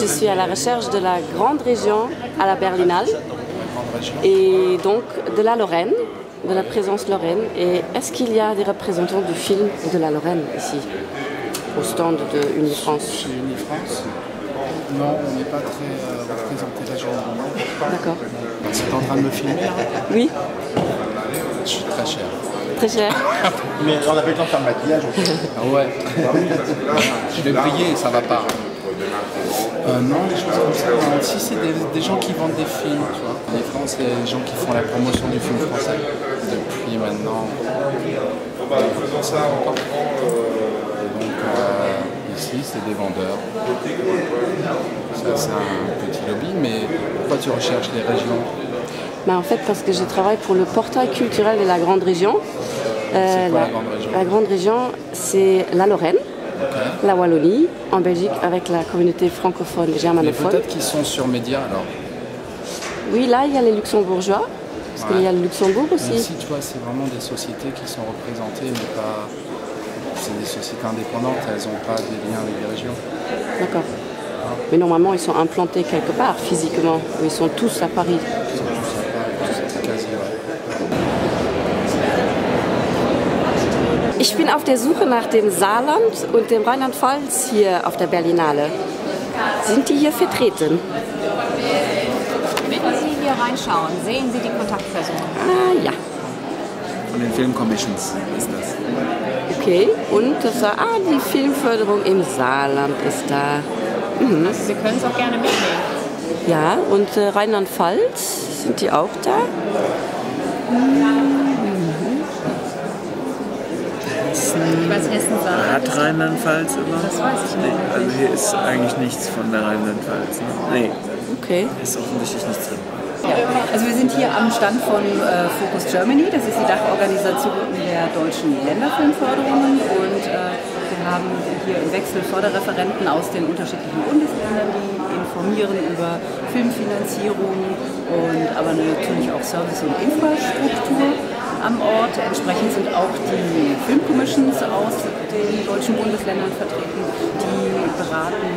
je suis à la recherche de la grande région à la Berlinale et donc de la Lorraine, de la présence lorraine. Et est-ce qu'il y a des représentants du film de la Lorraine ici, au stand de Unifrance? Chez Unifrance Non, on n'est pas très euh, représenté régionalement. D'accord. C'est en train de me filmer là Oui, Je suis très cher. très cher. Mais on avait le temps de faire le maquillage. Ah ouais Je vais briller, ça va pas. Euh, non, des choses comme ça. Non, Si c'est des, des gens qui vendent des films, tu vois. En France, c'est des gens qui font la promotion du film français. Depuis maintenant. Et donc, euh, ici, c'est des vendeurs. Ça, c'est un petit lobby, mais pourquoi tu recherches les régions? Bah, en fait, parce que je travaille pour le portail culturel de la grande région. Euh, C'est quoi la grande région? La grande région, c'est la Lorraine, la Wallonie, en Belgique, avec la communauté francophone et germanophone. peut-être qu'ils sont sur médias alors. Oui, là, il y a les luxembourgeois, parce qu'il y a le Luxembourg Mais aussi. ici, tu vois, c'est vraiment des sociétés qui sont représentées, mais pas. C'est des sociétés indépendantes, elles n'ont pas des liens avec les régions. D'accord. Mais normalement, ils sont implantés quelque part, physiquement. Ils sont tous à Paris. Ils sont tous à Paris, quasi, ouais. Ich bin auf der Suche nach dem Saarland und dem Rheinland-Pfalz hier auf der Berlinale. Sind die hier vertreten? Wenn Sie hier reinschauen, sehen Sie die Kontaktperson. Ah ja, Von den Filmcommissions ist das. okay. Und das war, ah, die Filmförderung im Saarland ist da. Also Sie können es auch gerne mitnehmen. Ja, und äh, Rheinland-Pfalz, sind die auch da? Ich weiß, Hessen sagt. Hat Rheinland-Pfalz überhaupt? Das weiß ich nicht. Nee, also hier ist eigentlich nichts von der Rheinland-Pfalz. Ne? Nee, Okay. ist offensichtlich nichts drin. Ja, also wir sind hier am Stand von äh, Focus Germany, das ist die Dachorganisation der deutschen Länderfilmförderungen und äh, wir haben hier im Wechsel Förderreferenten aus den unterschiedlichen Bundesländern, die informieren über Filmfinanzierung und aber natürlich auch Service und Infrastruktur am Ort. Entsprechend sind auch die Filmcommissions aus den deutschen Bundesländern vertreten, die beraten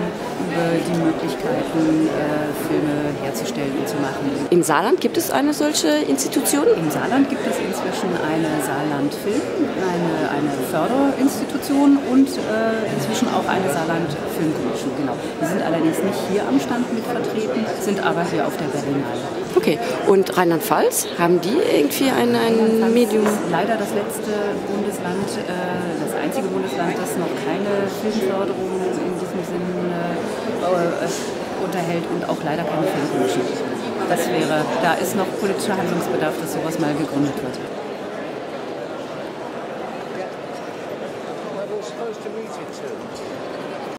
über die Möglichkeiten, äh, Filme herzustellen und zu machen. Im Saarland gibt es eine solche Institution? Im Saarland gibt es inzwischen eine Saarland-Film, eine, eine Förderinstitution und äh, inzwischen auch eine Saarland-Film-Commission. Genau. Wir sind allerdings nicht hier am Stand mit vertreten, sind aber hier auf der Berlinale. Okay. Und Rheinland-Pfalz, haben die irgendwie ein, ein Medium? ist leider das letzte Bundesland, äh, das einzige Bundesland, das noch keine Filmförderung in diesem Sinn äh, äh, unterhält und auch leider keine Filmcommission. Das wäre, da ist noch politischer Handlungsbedarf, dass sowas mal gegründet wird. supposed to meet it to.